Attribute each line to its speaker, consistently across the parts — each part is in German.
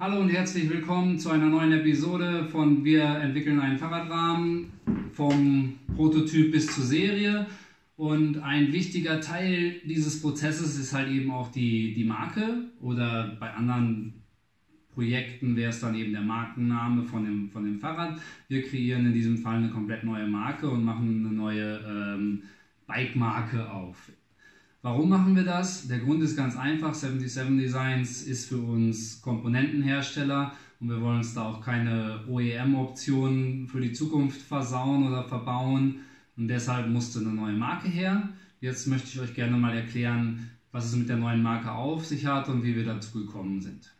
Speaker 1: Hallo und herzlich willkommen zu einer neuen Episode von Wir entwickeln einen Fahrradrahmen vom Prototyp bis zur Serie. Und ein wichtiger Teil dieses Prozesses ist halt eben auch die, die Marke oder bei anderen Projekten wäre es dann eben der Markenname von dem, von dem Fahrrad. Wir kreieren in diesem Fall eine komplett neue Marke und machen eine neue ähm, Bike-Marke auf. Warum machen wir das? Der Grund ist ganz einfach. 77 Designs ist für uns Komponentenhersteller und wir wollen uns da auch keine OEM-Optionen für die Zukunft versauen oder verbauen und deshalb musste eine neue Marke her. Jetzt möchte ich euch gerne mal erklären, was es mit der neuen Marke auf sich hat und wie wir dazu gekommen sind.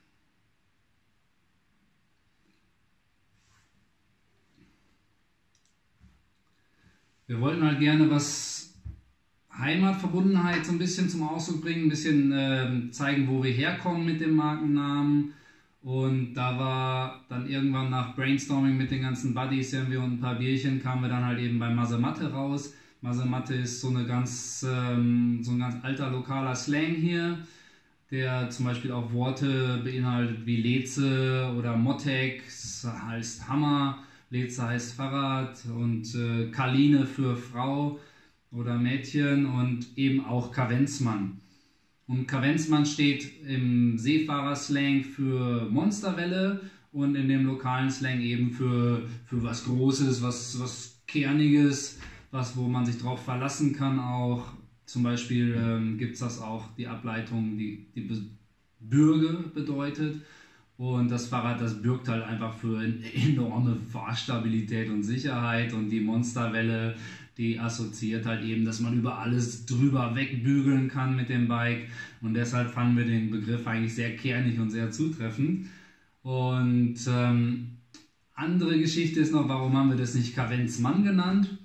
Speaker 1: Wir wollten halt gerne was Heimatverbundenheit so ein bisschen zum Ausdruck bringen, ein bisschen äh, zeigen, wo wir herkommen mit dem Markennamen. Und da war dann irgendwann nach Brainstorming mit den ganzen Buddies irgendwie und ein paar Bierchen kamen wir dann halt eben bei Masematte raus. Masematte ist so, eine ganz, ähm, so ein ganz alter lokaler Slang hier, der zum Beispiel auch Worte beinhaltet wie Leze oder Mottek, heißt Hammer, Leze heißt Fahrrad und äh, Kaline für Frau oder Mädchen und eben auch Kavenzmann. Und Kavenzmann steht im Seefahrerslang für Monsterwelle und in dem lokalen Slang eben für, für was Großes, was, was Kerniges, was, wo man sich drauf verlassen kann auch. Zum Beispiel ähm, gibt es das auch, die Ableitung, die, die Bürge bedeutet. Und das Fahrrad, das bürgt halt einfach für eine enorme Fahrstabilität und Sicherheit. Und die Monsterwelle, die assoziiert halt eben, dass man über alles drüber wegbügeln kann mit dem Bike. Und deshalb fanden wir den Begriff eigentlich sehr kernig und sehr zutreffend. Und ähm, andere Geschichte ist noch, warum haben wir das nicht Kavenzmann genannt,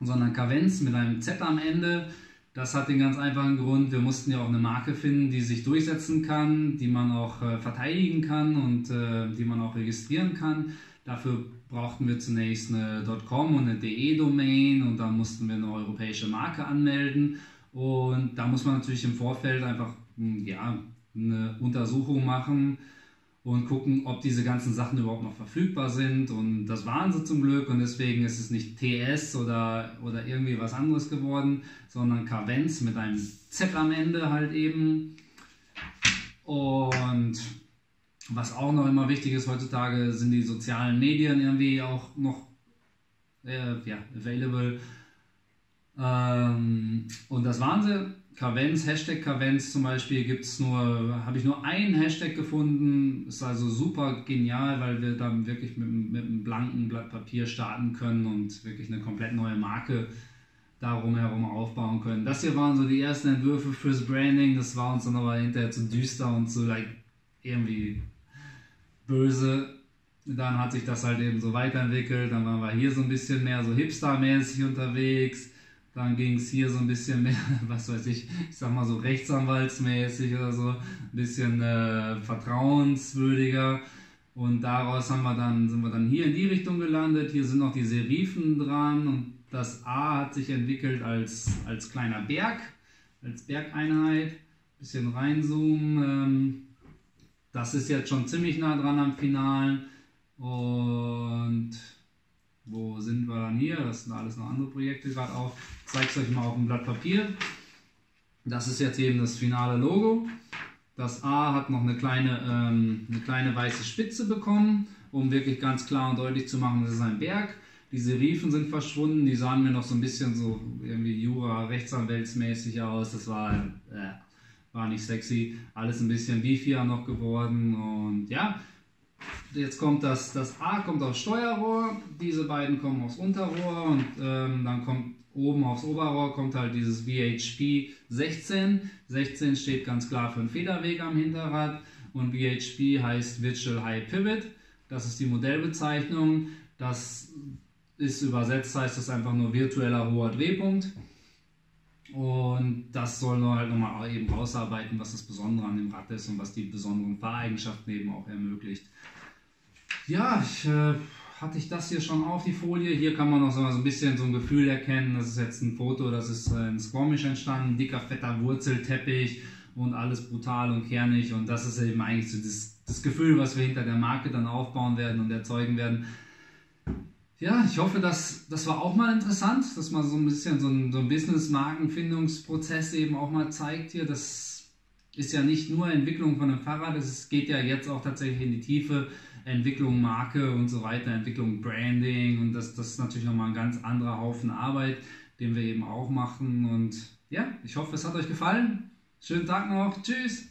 Speaker 1: sondern Kavenz mit einem Z am Ende. Das hat den ganz einfachen Grund, wir mussten ja auch eine Marke finden, die sich durchsetzen kann, die man auch äh, verteidigen kann und äh, die man auch registrieren kann. Dafür brauchten wir zunächst eine .com und eine .de-Domain und dann mussten wir eine europäische Marke anmelden. Und da muss man natürlich im Vorfeld einfach hm, ja, eine Untersuchung machen, und gucken, ob diese ganzen Sachen überhaupt noch verfügbar sind. Und das waren sie zum Glück und deswegen ist es nicht TS oder, oder irgendwie was anderes geworden, sondern Kavenz mit einem Z am Ende halt eben. Und was auch noch immer wichtig ist heutzutage, sind die sozialen Medien irgendwie auch noch äh, ja, available. Ähm, und das waren sie. Kavenz, Hashtag Kavenz zum Beispiel gibt es nur, habe ich nur einen Hashtag gefunden. Ist also super genial, weil wir dann wirklich mit, mit einem blanken Blatt Papier starten können und wirklich eine komplett neue Marke darum herum aufbauen können. Das hier waren so die ersten Entwürfe fürs Branding. Das war uns dann aber hinterher zu düster und zu like, irgendwie böse. Dann hat sich das halt eben so weiterentwickelt. Dann waren wir hier so ein bisschen mehr so hipstermäßig unterwegs dann ging es hier so ein bisschen mehr, was weiß ich, ich sag mal so rechtsanwaltsmäßig oder so, ein bisschen äh, vertrauenswürdiger. Und daraus haben wir dann, sind wir dann hier in die Richtung gelandet. Hier sind noch die Serifen dran und das A hat sich entwickelt als, als kleiner Berg, als Bergeinheit. Bisschen reinzoomen. Ähm, das ist jetzt schon ziemlich nah dran am Finalen. Und hier? Das sind alles noch andere Projekte gerade auch. Ich zeige es euch mal auf dem Blatt Papier. Das ist jetzt eben das finale Logo. Das A hat noch eine kleine, ähm, eine kleine weiße Spitze bekommen, um wirklich ganz klar und deutlich zu machen, das ist ein Berg. Die Serifen sind verschwunden, die sahen mir noch so ein bisschen so irgendwie Jura-Rechtsanwältsmäßig aus. Das war, äh, war nicht sexy. Alles ein bisschen beefier noch geworden und ja, Jetzt kommt das, das A kommt aufs Steuerrohr, diese beiden kommen aufs Unterrohr und ähm, dann kommt oben aufs Oberrohr kommt halt dieses VHP 16. 16 steht ganz klar für einen Federweg am Hinterrad und VHP heißt Virtual High Pivot. Das ist die Modellbezeichnung. Das ist übersetzt, heißt das einfach nur virtueller hoher Drehpunkt. Und das soll nur halt nochmal eben ausarbeiten, was das Besondere an dem Rad ist und was die besonderen Fahreigenschaften eben auch ermöglicht. Ja, ich, äh, hatte ich das hier schon auf die Folie. Hier kann man noch so ein bisschen so ein Gefühl erkennen. Das ist jetzt ein Foto, das ist äh, in Squamish entstanden. Dicker, fetter Wurzelteppich und alles brutal und kernig. Und das ist eben eigentlich so das das Gefühl, was wir hinter der Marke dann aufbauen werden und erzeugen werden. Ja, ich hoffe, dass das war auch mal interessant, dass man so ein bisschen so ein, so ein Business-Markenfindungsprozess eben auch mal zeigt hier. Das ist ja nicht nur Entwicklung von einem Fahrrad, es geht ja jetzt auch tatsächlich in die Tiefe. Entwicklung Marke und so weiter, Entwicklung Branding und das, das ist natürlich nochmal ein ganz anderer Haufen Arbeit, den wir eben auch machen. Und ja, ich hoffe, es hat euch gefallen. Schönen Tag noch. Tschüss.